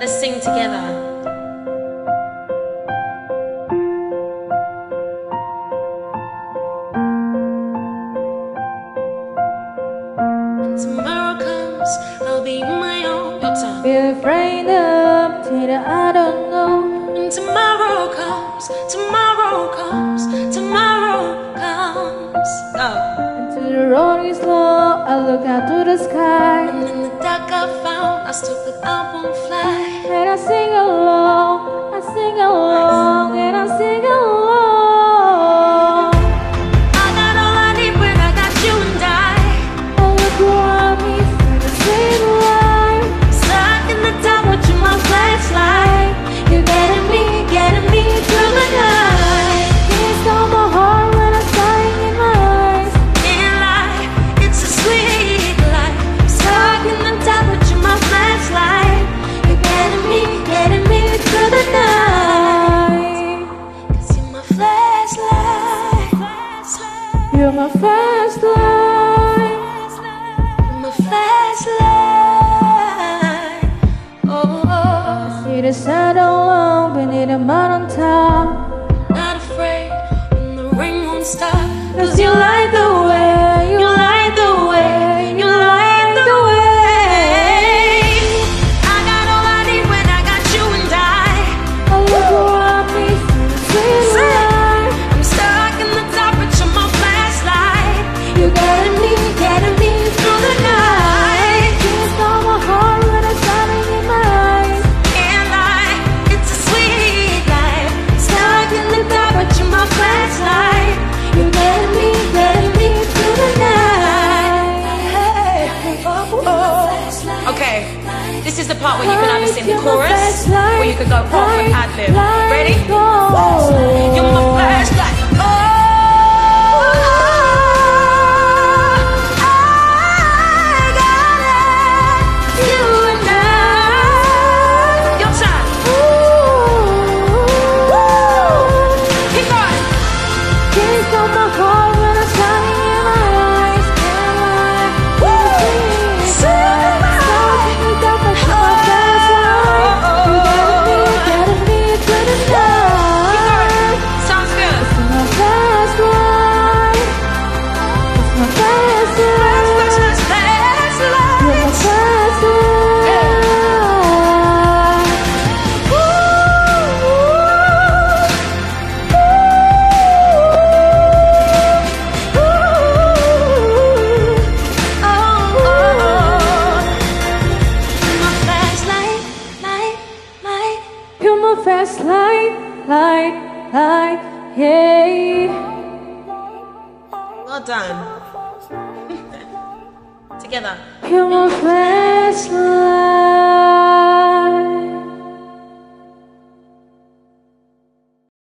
Let's sing together. Tomorrow comes, I'll be my own. Turn. Be afraid of till I don't know. And tomorrow comes, tomorrow comes, tomorrow comes. Go. Into the road is low, I look out to the sky. And in the dark I found, I still that I won't fly. And I sing along, I sing along, and I sing along. You're my first. You're my flashlight. Oh, oh. oh. See the sun alone beneath mountain Okay, this is the part where you can either sing the chorus or you can go pop and ad lib. Ready? You're my flashlight, light, light, yeah. Well done. Together. You're my flashlight.